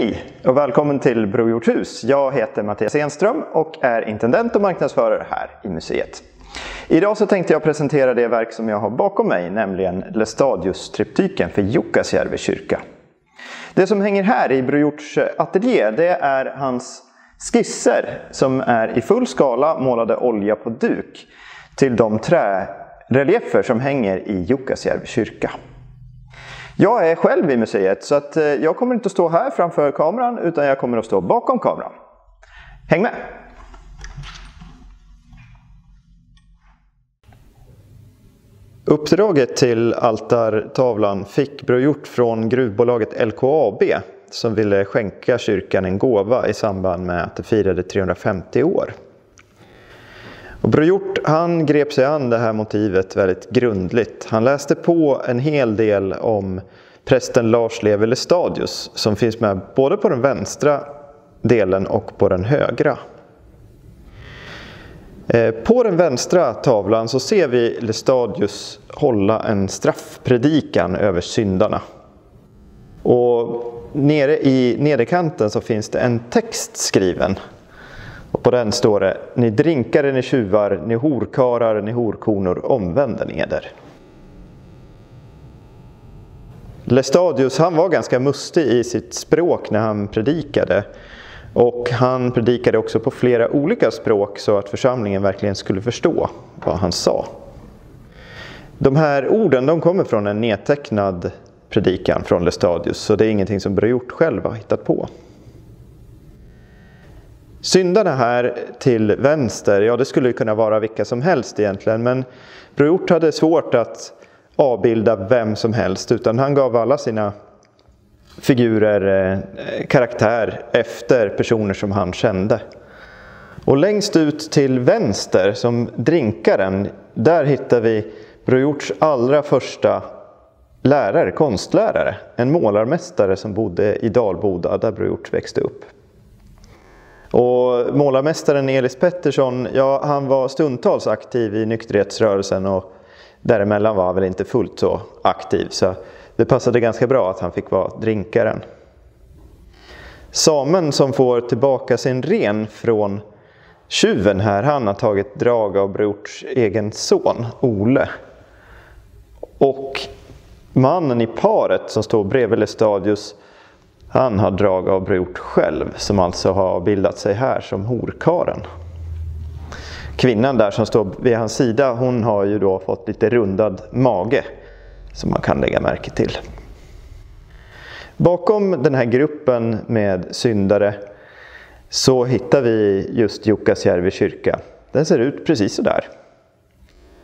Hej och välkommen till Brohjorthus! Jag heter Mattias Enström och är intendent och marknadsförare här i museet. Idag så tänkte jag presentera det verk som jag har bakom mig, nämligen Lestadius-triptyken för Jukkasjärvi kyrka. Det som hänger här i Brohjorts eh, ateljé det är hans skisser som är i full skala målade olja på duk till de träreliefer som hänger i Jukkasjärvi kyrka. Jag är själv i museet så att eh, jag kommer inte att stå här framför kameran utan jag kommer att stå bakom kameran. Häng med! Uppdraget till altartavlan fick Bror Hjort från gruvbolaget LKAB som ville skänka kyrkan en gåva i samband med att det firade 350 år. Och Bror Hjort, han grep sig an det här motivet väldigt grundligt. Han läste på en hel del om prästen Lars Levi Lestadius som finns med både på den vänstra delen och på den högra. Eh, på den vänstra tavlan så ser vi Lestadius hålla en straffpredikan över syndarna. Och nere i nederkanten så finns det en text skriven och på den står det Ni drinkare, ni tjuvar, ni horkarar, ni horkonor, omvänden eder. Lestadius han var ganska mustig i sitt språk när han predikade. Och han predikade också på flera olika språk så att församlingen verkligen skulle förstå vad han sa. De här orden de kommer från en nedtecknad predikan från Lestadius så det är ingenting som Bror själv har hittat på. Syndarna här till vänster, ja det skulle kunna vara vilka som helst egentligen, men Bror hade svårt att avbilda vem som helst, utan han gav alla sina figurer eh, karaktär efter personer som han kände. Och längst ut till vänster, som drinkaren, där hittar vi Bror allra första lärare, konstlärare, en målarmästare som bodde i Dalboda där Bror växte upp. Och målarmästaren Elis Pettersson, ja han var stundtals aktiv i nykterhetsrörelsen och däremellan var han väl inte fullt så aktiv. Så det passade ganska bra att han fick vara drinkaren. Samen som får tillbaka sin ren från tjuven här, han har tagit drag av Brorts egen son Ole. Och mannen i paret som står bredvid Lestadius han har drag av Brort själv som alltså har bildat sig här som horkaren. Kvinnan där som står vid hans sida hon har ju då fått lite rundad mage som man kan lägga märke till. Bakom den här gruppen med syndare så hittar vi just Jukkasjärvi kyrka. Den ser ut precis så där.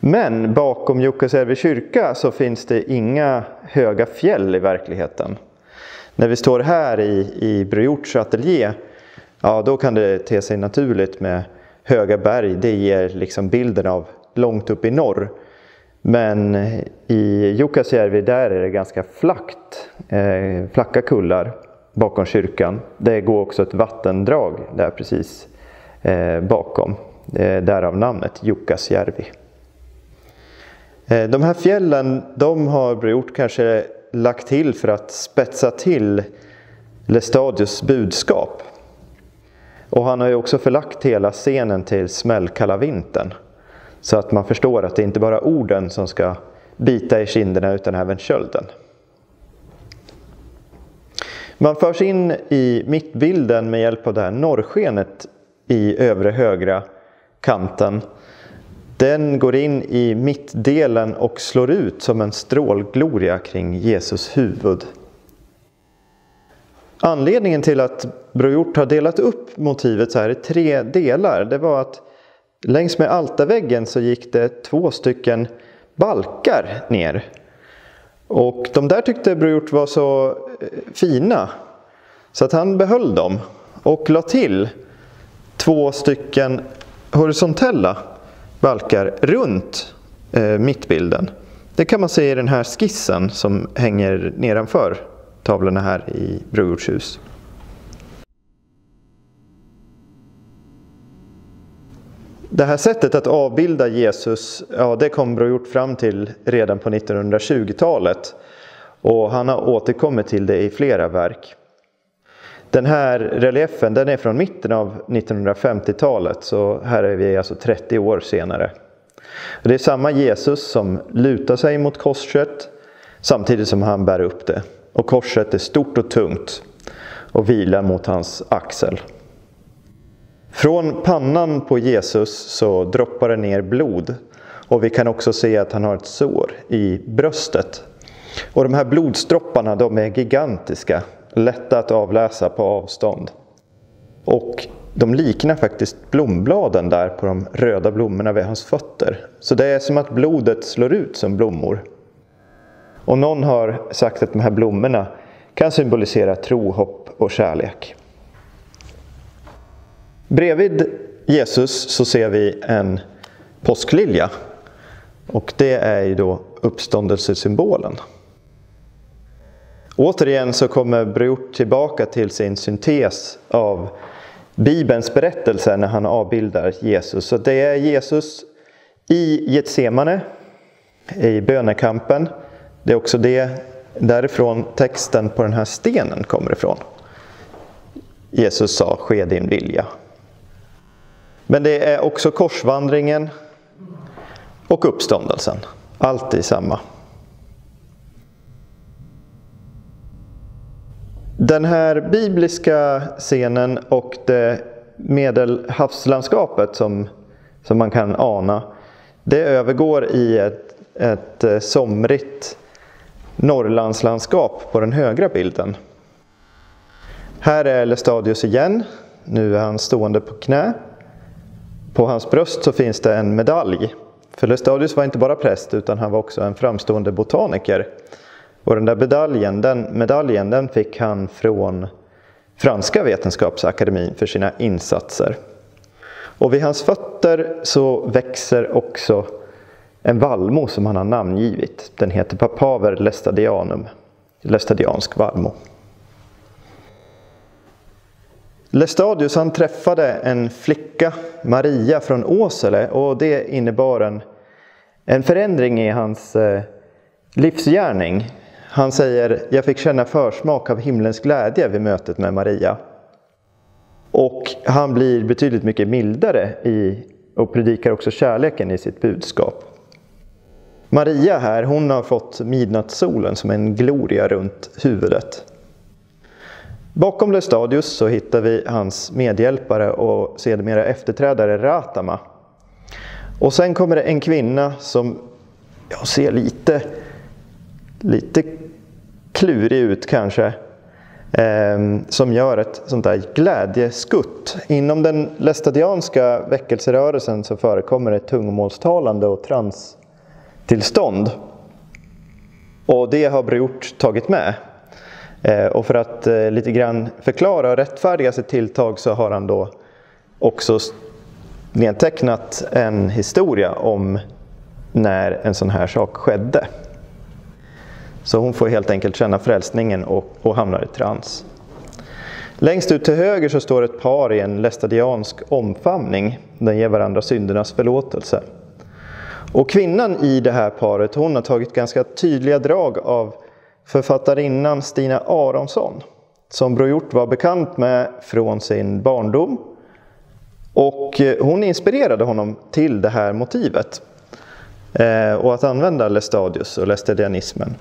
Men bakom Jukkasjärvi kyrka så finns det inga höga fjäll i verkligheten. När vi står här i, i Brujorts ateljé, ja då kan det te sig naturligt med höga berg. Det ger liksom bilden av långt upp i norr. Men i Jukkasjärvi där är det ganska flackt, eh, flacka kullar bakom kyrkan. Det går också ett vattendrag där precis eh, bakom. Eh, därav namnet Jukkasjärvi. Eh, de här fjällen de har gjort kanske lagt till för att spetsa till Lestadius budskap. Och han har ju också förlagt hela scenen till smällkalla vintern. Så att man förstår att det inte bara är orden som ska bita i kinderna utan även kölden. Man förs in i mittbilden med hjälp av det här norrskenet i övre högra kanten den går in i mittdelen och slår ut som en strålgloria kring Jesus huvud. Anledningen till att Bror har delat upp motivet så här i tre delar det var att längs med altarväggen så gick det två stycken balkar ner. Och de där tyckte Bror var så eh, fina så att han behöll dem och la till två stycken horisontella balkar runt eh, mittbilden. Det kan man se i den här skissen som hänger nedanför tavlorna här i Brogårdshus. Det här sättet att avbilda Jesus, ja det kom Bror fram till redan på 1920-talet. Och han har återkommit till det i flera verk. Den här reliefen den är från mitten av 1950-talet så här är vi alltså 30 år senare. Det är samma Jesus som lutar sig mot korset samtidigt som han bär upp det. Och korset är stort och tungt och vilar mot hans axel. Från pannan på Jesus så droppar det ner blod och vi kan också se att han har ett sår i bröstet. Och de här blodsdropparna de är gigantiska, lätta att avläsa på avstånd. Och de liknar faktiskt blombladen där på de röda blommorna vid hans fötter. Så det är som att blodet slår ut som blommor. Och någon har sagt att de här blommorna kan symbolisera tro, hopp och kärlek. Bredvid Jesus så ser vi en påsklilja. Och det är ju då uppståndelsesymbolen. Återigen så kommer Brort tillbaka till sin syntes av Bibelns berättelse när han avbildar Jesus. Så det är Jesus i Getsemane, i bönekampen. Det är också det därifrån texten på den här stenen kommer ifrån. Jesus sa, ske din vilja. Men det är också korsvandringen och uppståndelsen. Allt i samma. Den här bibliska scenen och det medelhavslandskapet som, som man kan ana, det övergår i ett, ett eh, somrigt Norrlandslandskap på den högra bilden. Här är Lestadius igen. Nu är han stående på knä. På hans bröst så finns det en medalj. För Lestadius var inte bara präst utan han var också en framstående botaniker. Och den där medaljen, den medaljen den fick han från Franska vetenskapsakademin för sina insatser. Och vid hans fötter så växer också en vallmo som han har namngivit. Den heter Papaver lestadianum, lestadiansk vallmo. Lestadius han träffade en flicka, Maria från Åsele och det innebar en, en förändring i hans eh, livsgärning. Han säger, jag fick känna försmak av himlens glädje vid mötet med Maria. Och han blir betydligt mycket mildare i, och predikar också kärleken i sitt budskap. Maria här, hon har fått midnattssolen som en gloria runt huvudet. Bakom Lestadius så hittar vi hans medhjälpare och sedermera efterträdare Ratama. Och sen kommer det en kvinna som jag ser lite, lite klurig ut kanske. Eh, som gör ett sånt där glädjeskutt. Inom den lästadianska väckelserörelsen så förekommer ett tungomålstalande och transtillstånd. Och det har Brort tagit med Eh, och för att eh, lite grann förklara och rättfärdiga sitt tilltag så har han då också nedtecknat en historia om när en sån här sak skedde. Så hon får helt enkelt känna frälsningen och, och hamnar i trans. Längst ut till höger så står ett par i en lästadiansk omfamning. Den ger varandra syndernas förlåtelse. Och kvinnan i det här paret hon har tagit ganska tydliga drag av författarinnan Stina Aronsson som Bror Hjort var bekant med från sin barndom. Och eh, hon inspirerade honom till det här motivet eh, och att använda Lestadius och lästadianismen.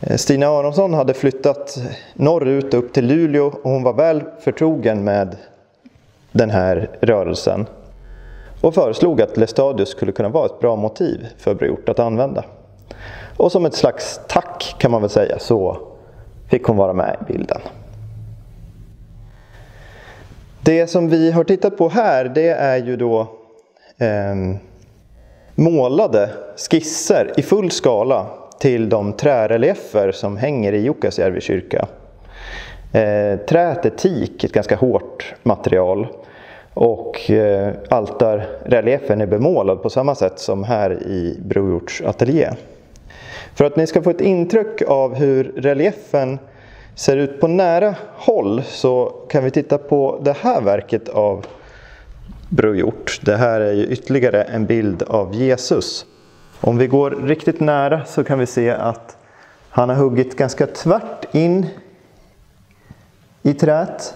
Eh, Stina Aronsson hade flyttat norrut upp till Luleå och hon var väl förtrogen med den här rörelsen och föreslog att Lestadius skulle kunna vara ett bra motiv för Bror Hjort att använda. Och som ett slags tack kan man väl säga så fick hon vara med i bilden. Det som vi har tittat på här det är ju då eh, målade skisser i full skala till de träreliefer som hänger i Jukkasjärvi kyrka. Eh, träet är teak, ett ganska hårt material. Och eh, altarreliefen är bemålad på samma sätt som här i Brojorts ateljé. För att ni ska få ett intryck av hur reliefen ser ut på nära håll så kan vi titta på det här verket av Brojort. Det här är ju ytterligare en bild av Jesus. Om vi går riktigt nära så kan vi se att han har huggit ganska tvärt in i träet.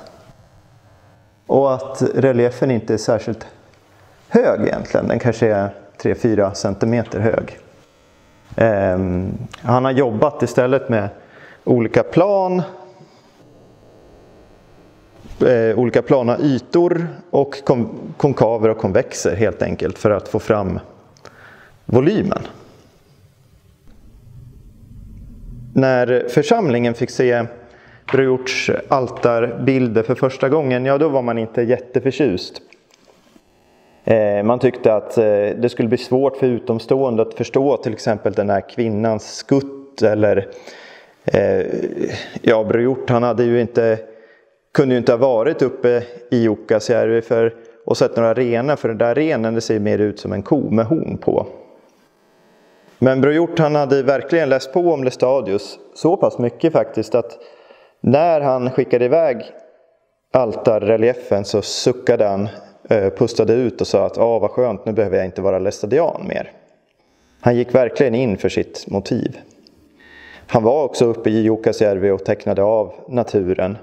Och att reliefen inte är särskilt hög egentligen. Den kanske är 3-4 centimeter hög. Um, han har jobbat istället med olika plan, uh, olika plana ytor och konkaver och konvexer helt enkelt för att få fram volymen. När församlingen fick se Brujorts altarbilder för första gången, ja då var man inte jätteförtjust. Eh, man tyckte att eh, det skulle bli svårt för utomstående att förstå till exempel den här kvinnans skutt eller eh, ja, Brujort han hade ju inte, kunde ju inte ha varit uppe i Jukkasjärvi för och sett några renar för den där renen det ser mer ut som en ko med horn på. Men Bror han hade verkligen läst på om Lestadius så pass mycket faktiskt att när han skickade iväg altarreliefen så suckade han, eh, pustade ut och sa att ah, vad skönt, nu behöver jag inte vara lestadian mer. Han gick verkligen in för sitt motiv. Han var också uppe i Jukkasjärvi och tecknade av naturen.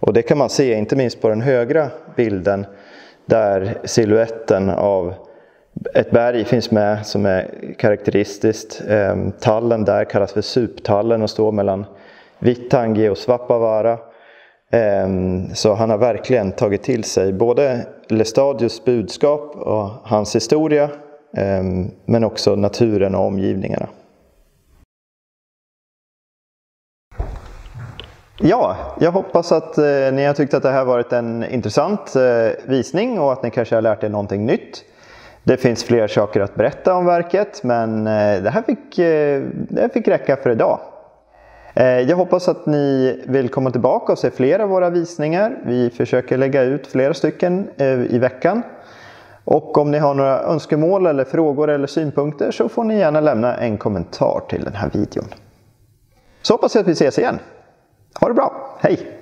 Och det kan man se inte minst på den högra bilden där siluetten av ett berg finns med som är karaktäristiskt. Ehm, tallen där kallas för suptallen och står mellan Vittangi och Svappavaara. Ehm, så han har verkligen tagit till sig både Lestadius budskap och hans historia ehm, men också naturen och omgivningarna. Ja, jag hoppas att eh, ni har tyckt att det här varit en intressant eh, visning och att ni kanske har lärt er någonting nytt. Det finns fler saker att berätta om verket men eh, det här fick, eh, det här fick räcka för idag. Eh, jag hoppas att ni vill komma tillbaka och se fler av våra visningar. Vi försöker lägga ut flera stycken i veckan. Och om ni har några önskemål eller frågor eller synpunkter så får ni gärna lämna en kommentar till den här videon. Så hoppas jag att vi ses igen. Ha det bra, hej!